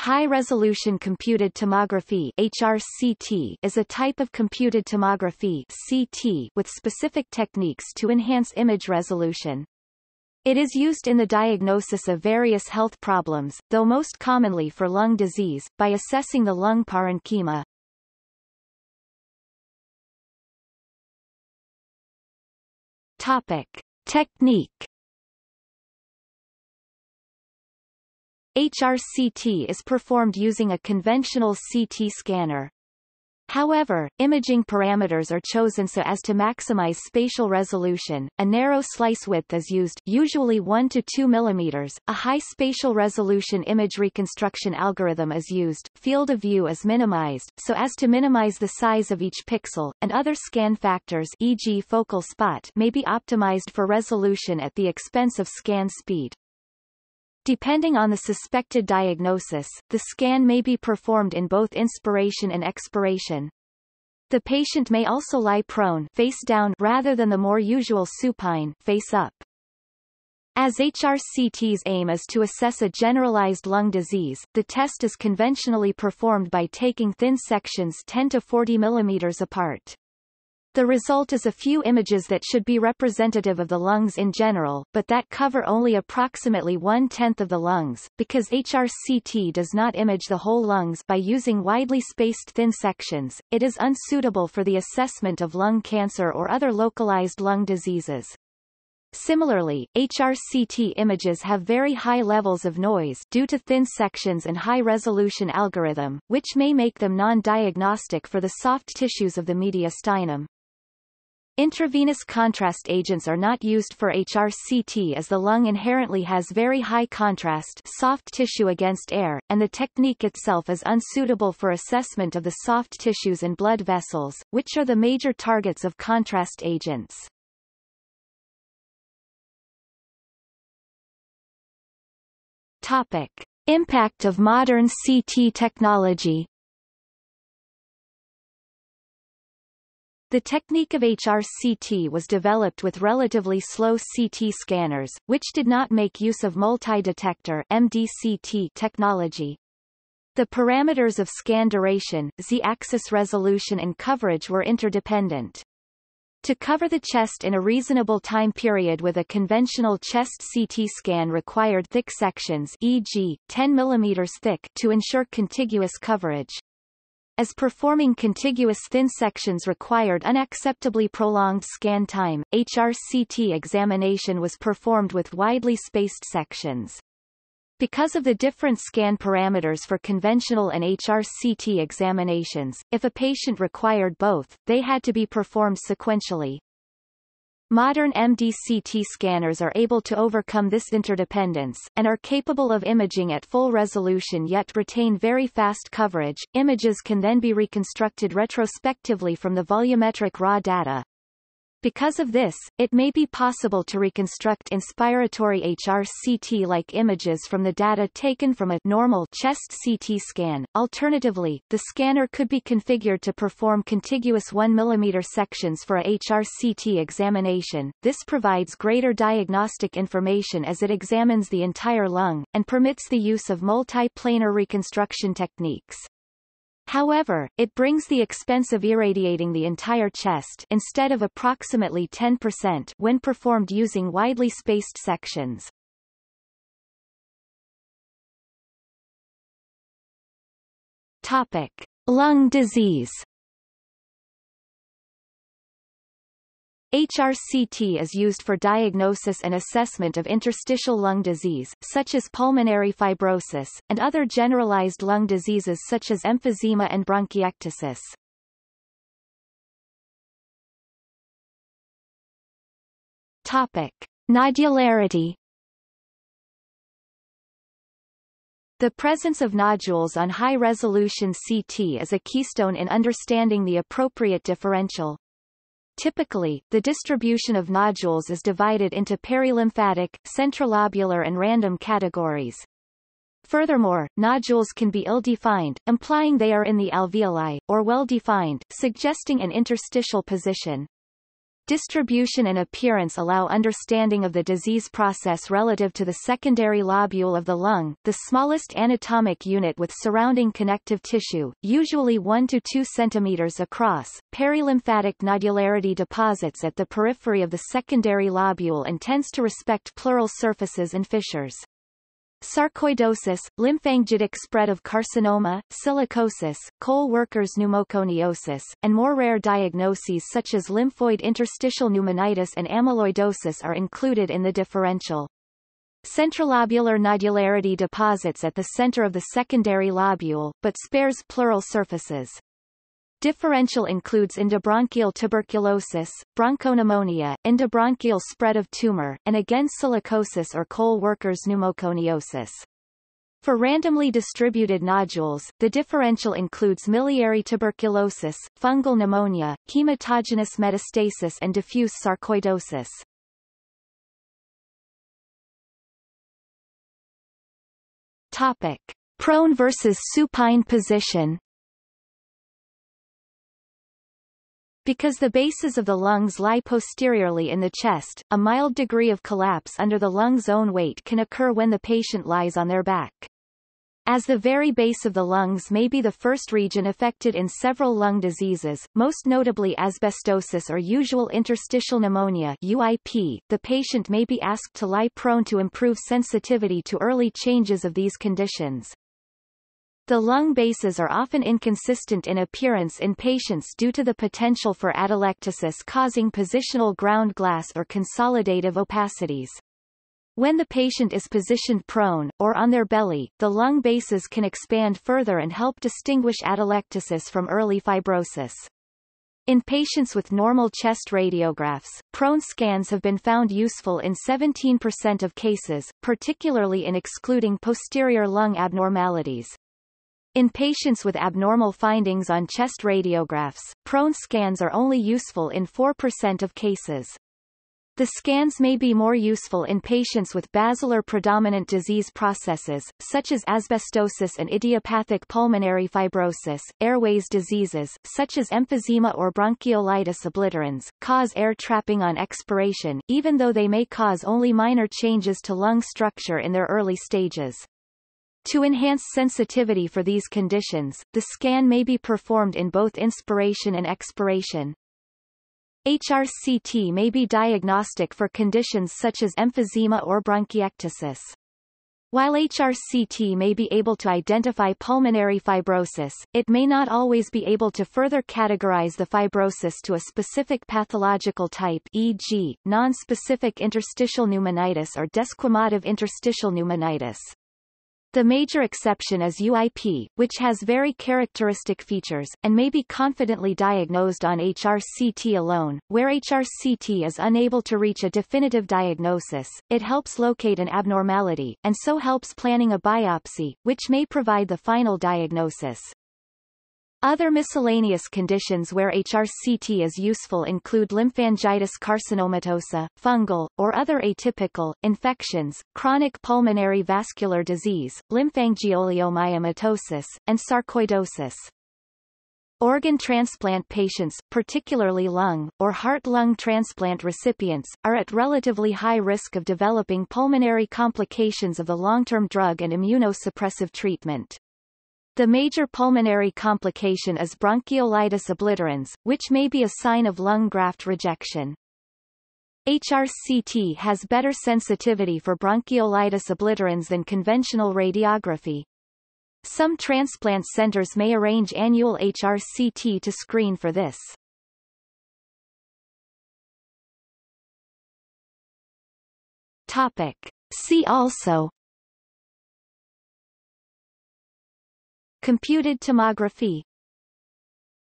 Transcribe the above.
High-resolution computed tomography HRCT is a type of computed tomography CT with specific techniques to enhance image resolution. It is used in the diagnosis of various health problems, though most commonly for lung disease, by assessing the lung parenchyma. Topic. Technique HRCT is performed using a conventional CT scanner. However, imaging parameters are chosen so as to maximize spatial resolution. A narrow slice width is used, usually 1 to 2 mm. A high spatial resolution image reconstruction algorithm is used. Field of view is minimized so as to minimize the size of each pixel, and other scan factors, e.g., focal spot, may be optimized for resolution at the expense of scan speed. Depending on the suspected diagnosis, the scan may be performed in both inspiration and expiration. The patient may also lie prone face down rather than the more usual supine face up. As HRCT's aim is to assess a generalized lung disease, the test is conventionally performed by taking thin sections 10 to 40 mm apart. The result is a few images that should be representative of the lungs in general, but that cover only approximately one-tenth of the lungs, because HRCT does not image the whole lungs by using widely spaced thin sections, it is unsuitable for the assessment of lung cancer or other localized lung diseases. Similarly, HRCT images have very high levels of noise due to thin sections and high-resolution algorithm, which may make them non-diagnostic for the soft tissues of the mediastinum. Intravenous contrast agents are not used for HRCT as the lung inherently has very high contrast soft tissue against air, and the technique itself is unsuitable for assessment of the soft tissues and blood vessels, which are the major targets of contrast agents. Topic. Impact of modern CT technology The technique of HRCT was developed with relatively slow CT scanners, which did not make use of multi-detector MDCT technology. The parameters of scan duration, z-axis resolution and coverage were interdependent. To cover the chest in a reasonable time period with a conventional chest CT scan required thick sections e.g., 10 mm thick to ensure contiguous coverage as performing contiguous thin sections required unacceptably prolonged scan time, HRCT examination was performed with widely spaced sections. Because of the different scan parameters for conventional and HRCT examinations, if a patient required both, they had to be performed sequentially. Modern MDCT scanners are able to overcome this interdependence, and are capable of imaging at full resolution yet retain very fast coverage. Images can then be reconstructed retrospectively from the volumetric raw data, because of this, it may be possible to reconstruct inspiratory HRCT-like images from the data taken from a normal chest CT scan. Alternatively, the scanner could be configured to perform contiguous 1 mm sections for a HRCT examination. This provides greater diagnostic information as it examines the entire lung, and permits the use of multi-planar reconstruction techniques. However, it brings the expense of irradiating the entire chest instead of approximately 10% when performed using widely spaced sections. Topic. Lung disease HRCT is used for diagnosis and assessment of interstitial lung disease, such as pulmonary fibrosis, and other generalized lung diseases such as emphysema and bronchiectasis. Topic. Nodularity The presence of nodules on high-resolution CT is a keystone in understanding the appropriate differential. Typically, the distribution of nodules is divided into perilymphatic, centrilobular and random categories. Furthermore, nodules can be ill-defined, implying they are in the alveoli, or well-defined, suggesting an interstitial position. Distribution and appearance allow understanding of the disease process relative to the secondary lobule of the lung, the smallest anatomic unit with surrounding connective tissue, usually 1 to 2 cm across. Perilymphatic nodularity deposits at the periphery of the secondary lobule and tends to respect pleural surfaces and fissures. Sarcoidosis, lymphangitic spread of carcinoma, silicosis, coal workers pneumoconiosis, and more rare diagnoses such as lymphoid interstitial pneumonitis and amyloidosis are included in the differential. Centrilobular nodularity deposits at the center of the secondary lobule, but spares pleural surfaces. Differential includes endobronchial tuberculosis, bronchopneumonia, endobronchial spread of tumor, and again silicosis or coal workers pneumoconiosis. For randomly distributed nodules, the differential includes miliary tuberculosis, fungal pneumonia, hematogenous metastasis and diffuse sarcoidosis. Topic. Prone versus supine position Because the bases of the lungs lie posteriorly in the chest, a mild degree of collapse under the lung's own weight can occur when the patient lies on their back. As the very base of the lungs may be the first region affected in several lung diseases, most notably asbestosis or usual interstitial pneumonia UIP, the patient may be asked to lie prone to improve sensitivity to early changes of these conditions. The lung bases are often inconsistent in appearance in patients due to the potential for atelectasis causing positional ground glass or consolidative opacities. When the patient is positioned prone, or on their belly, the lung bases can expand further and help distinguish atelectasis from early fibrosis. In patients with normal chest radiographs, prone scans have been found useful in 17% of cases, particularly in excluding posterior lung abnormalities. In patients with abnormal findings on chest radiographs, prone scans are only useful in 4% of cases. The scans may be more useful in patients with basilar predominant disease processes, such as asbestosis and idiopathic pulmonary fibrosis. Airways diseases, such as emphysema or bronchiolitis obliterans, cause air trapping on expiration, even though they may cause only minor changes to lung structure in their early stages. To enhance sensitivity for these conditions, the scan may be performed in both inspiration and expiration. HRCT may be diagnostic for conditions such as emphysema or bronchiectasis. While HRCT may be able to identify pulmonary fibrosis, it may not always be able to further categorize the fibrosis to a specific pathological type e.g., non-specific interstitial pneumonitis or desquamative interstitial pneumonitis. The major exception is UIP, which has very characteristic features, and may be confidently diagnosed on HRCT alone. Where HRCT is unable to reach a definitive diagnosis, it helps locate an abnormality, and so helps planning a biopsy, which may provide the final diagnosis. Other miscellaneous conditions where HRCT is useful include lymphangitis carcinomatosa, fungal, or other atypical, infections, chronic pulmonary vascular disease, lymphangioliomyomatosis, and sarcoidosis. Organ transplant patients, particularly lung, or heart-lung transplant recipients, are at relatively high risk of developing pulmonary complications of the long-term drug and immunosuppressive treatment. The major pulmonary complication is bronchiolitis obliterans, which may be a sign of lung graft rejection. HRCT has better sensitivity for bronchiolitis obliterans than conventional radiography. Some transplant centers may arrange annual HRCT to screen for this. Topic. See also Computed tomography